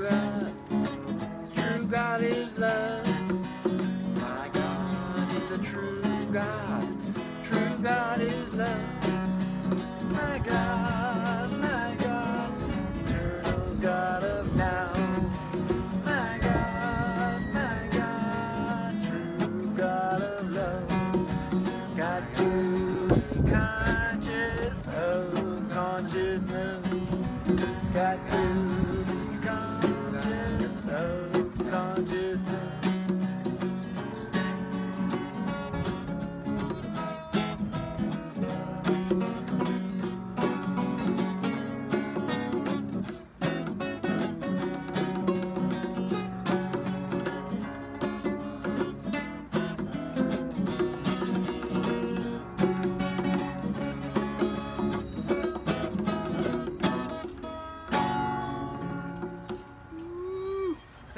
true God. True God is love. My God is a true God. True God is love. My God, my God, eternal God of now. My God, my God, true God of love. God be conscious of consciousness. God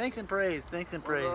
Thanks and praise. Thanks and praise.